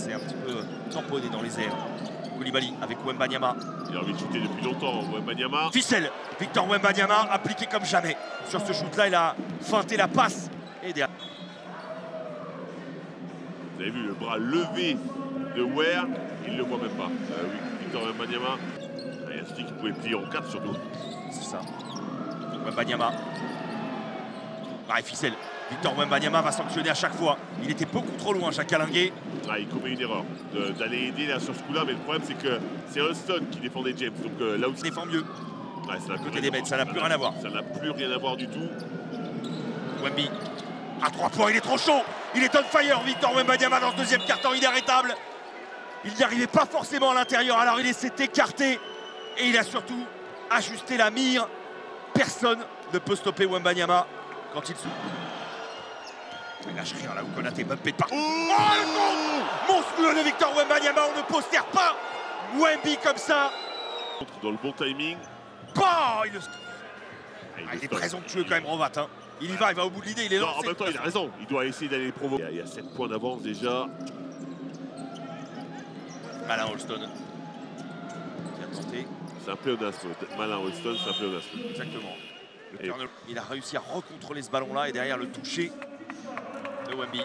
s'est un petit peu tamponné dans les airs. Koulibaly avec Wembanyama. Il a envie de shooter depuis longtemps, Wembanyama. Ficelle, Victor Wembanyama appliqué comme jamais. Sur ce shoot-là, il a feinté la passe. Et derrière. Vous avez vu le bras levé de Ware, il ne le voit même pas. Euh, oui, Victor Wembanyama. Il y a un stick qui pouvait plier en 4 surtout. C'est ça. Wembanyama. Pareil, ficelle. Victor Wembanyama va sanctionner à chaque fois. Il était beaucoup trop loin, Jacques Alinguet. Ah, il commet une erreur d'aller aider là sur ce coup-là, mais le problème c'est que c'est Houston qui défendait James. Donc euh, là où Il défend mieux. Ouais, ça n'a plus Côté rien des voir. ça n'a plus rien à voir. Ça n'a plus rien à voir du tout. Wemby. À trois points, il est trop chaud. Il est on fire, Victor Wembanyama dans ce deuxième quart-temps inarrêtable. Il n'y arrivait pas forcément à l'intérieur, alors il s'est écarté. Et il a surtout ajusté la mire. Personne ne peut stopper Wembanyama quand il se... Il lâche rien là où Konaté bumpé de partout. Oh, le contre Monstrueux de Victor Wembanyama, on ne postère pas Wemby comme ça. Dans le bon timing. Bah, il, le- Ah, Ah, il est stop. présomptueux quand même Rovat. hein. Il y va, il va au bout de l'idée, il est Non, lancé. en même temps, il a raison. Il doit essayer d'aller les provoquer. Il y a 7 points d'avance déjà. Malin Holston. C'est un pléonasme. Malin Houston, c'est un pléonasme. Exactement. Il a réussi à recontrôler ce ballon-là et derrière le toucher de Wemby.